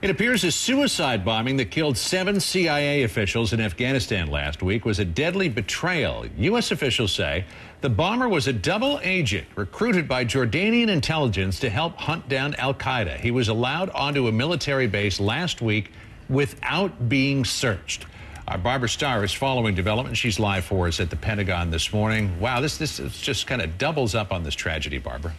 It appears a suicide bombing that killed seven CIA officials in Afghanistan last week was a deadly betrayal. U.S. officials say the bomber was a double agent recruited by Jordanian intelligence to help hunt down Al Qaeda. He was allowed onto a military base last week without being searched. Our Barbara Starr is following development. She's live for us at the Pentagon this morning. Wow, this this just kind of doubles up on this tragedy, Barbara.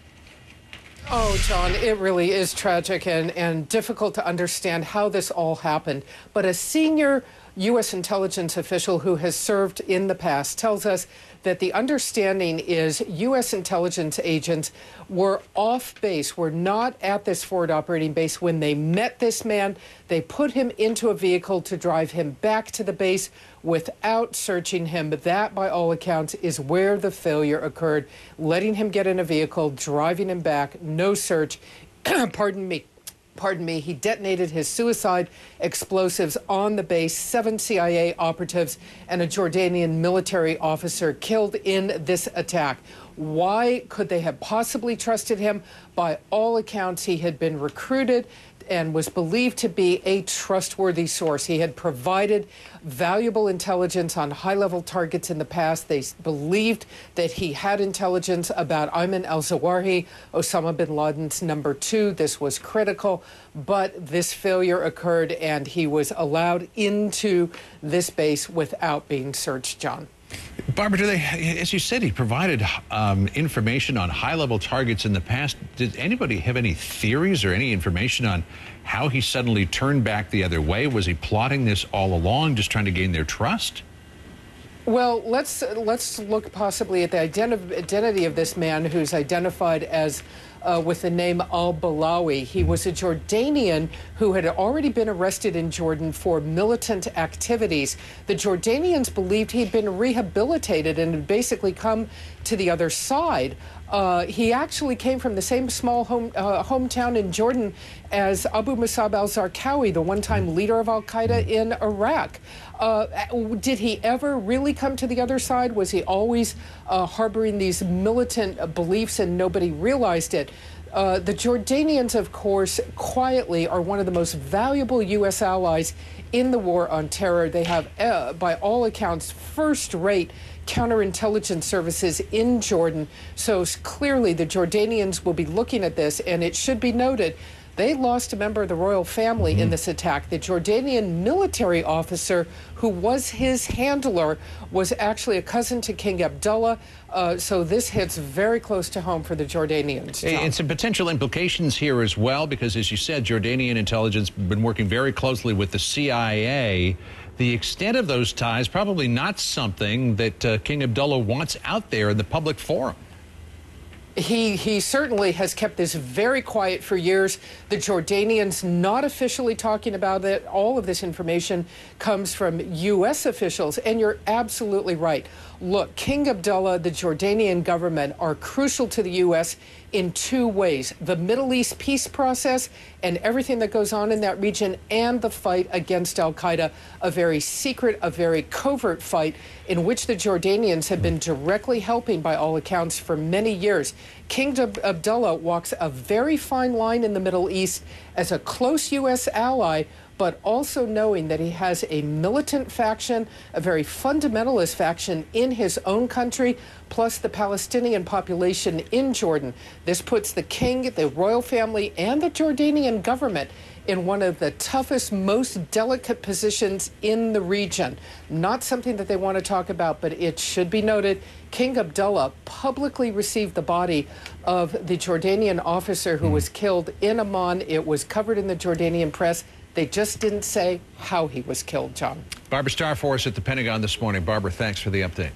Oh, John, it really is tragic and, and difficult to understand how this all happened. But a senior U.S. intelligence official who has served in the past tells us that the understanding is U.S. intelligence agents were off base, were not at this forward operating base when they met this man. They put him into a vehicle to drive him back to the base without searching him. That, by all accounts, is where the failure occurred, letting him get in a vehicle, driving him back, no search. Pardon me pardon me, he detonated his suicide explosives on the base. Seven CIA operatives and a Jordanian military officer killed in this attack. Why could they have possibly trusted him? By all accounts, he had been recruited and was believed to be a trustworthy source. He had provided valuable intelligence on high level targets in the past. They believed that he had intelligence about Ayman al Zawahiri, Osama bin Laden's number two. This was critical, but this failure occurred and he was allowed into this base without being searched, John. Barbara, do they, as you said, he provided um, information on high level targets in the past. Did anybody have any theories or any information on how he suddenly turned back the other way? Was he plotting this all along, just trying to gain their trust? Well, let's let's look possibly at the identi identity of this man who's identified as uh, with the name Al Balawi. He was a Jordanian who had already been arrested in Jordan for militant activities. The Jordanians believed he'd been rehabilitated and had basically come to the other side. Uh, he actually came from the same small home, uh, hometown in Jordan as Abu Musab al Zarqawi, the one time leader of Al Qaeda in Iraq. Uh, did he ever really come to the other side? Was he always uh, harboring these militant beliefs and nobody realized it? Uh, the Jordanians, of course, quietly are one of the most valuable U.S. allies in the war on terror. They have, uh, by all accounts, first rate counterintelligence services in Jordan. So clearly, the Jordanians will be looking at this, and it should be noted they lost a member of the royal family mm-hmm. in this attack. The Jordanian military officer who was his handler was actually a cousin to King Abdullah. Uh, so this hits very close to home for the Jordanians. John. And some potential implications here as well, because as you said, Jordanian intelligence been working very closely with the CIA. The extent of those ties probably not something that uh, King Abdullah wants out there in the public forum he he certainly has kept this very quiet for years. The Jordanians not officially talking about it. All of this information comes from U.S. officials, and you're absolutely right. Look, King Abdullah, the Jordanian government are crucial to the U.S. in two ways the Middle East peace process and everything that goes on in that region, and the fight against Al Qaeda, a very secret, a very covert fight in which the Jordanians have been directly helping, by all accounts, for many years. King Abdullah walks a very fine line in the Middle East as a close U.S. ally but also knowing that he has a militant faction, a very fundamentalist faction in his own country, plus the Palestinian population in Jordan. This puts the king, the royal family, and the Jordanian government in one of the toughest, most delicate positions in the region. Not something that they want to talk about, but it should be noted King Abdullah publicly received the body of the Jordanian officer who hmm. was killed in Amman. It was covered in the Jordanian press. They just didn't say how he was killed, John. Barbara Starr for us at the Pentagon this morning. Barbara, thanks for the update.